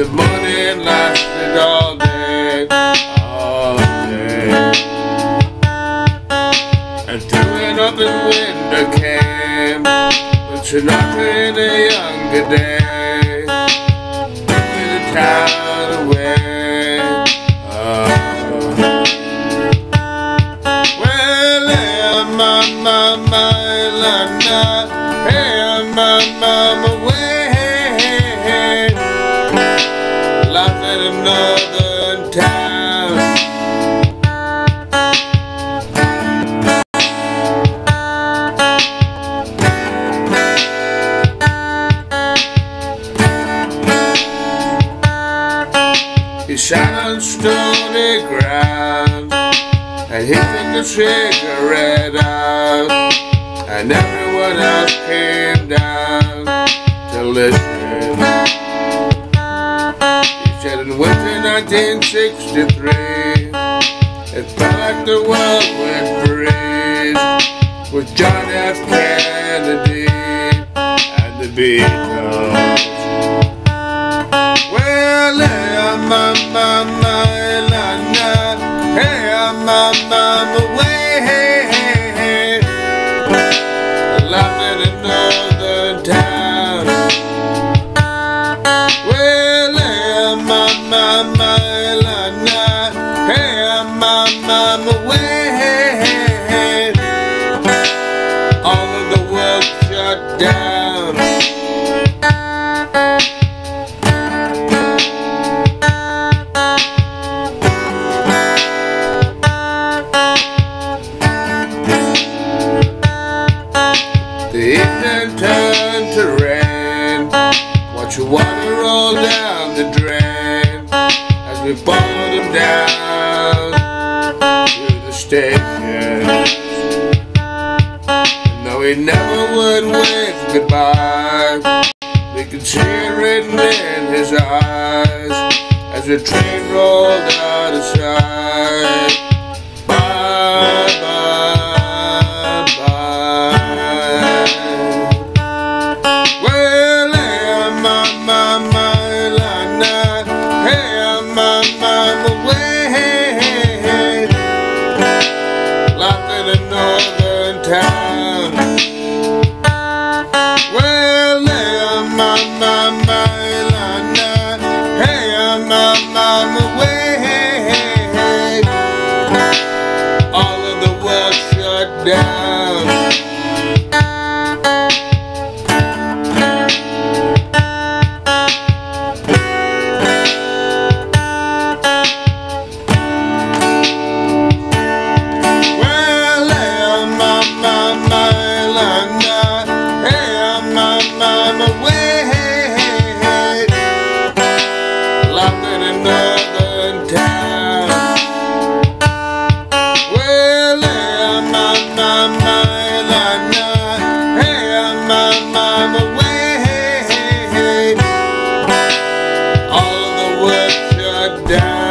The money lasted all day, all day. An open window came the Sinatra in a younger day, with the town away. Oh. Well, hey, my, my, my, la, He sat on stony ground and he took a cigarette out, and everyone else came down to listen. He said in winter 1963, it felt like the world went freeze with John F. Kennedy and the Beatles. My, la, la, hey, my, way, hey, hey, hey. Town. Well, la, hey, way, hey, hey, hey. All of the world shut down. We him down to the station. And though he never would wave goodbye, we could see it written in his eyes as the train rolled out of sight. Well, hey, my, my, my, la, la, hey, my, down.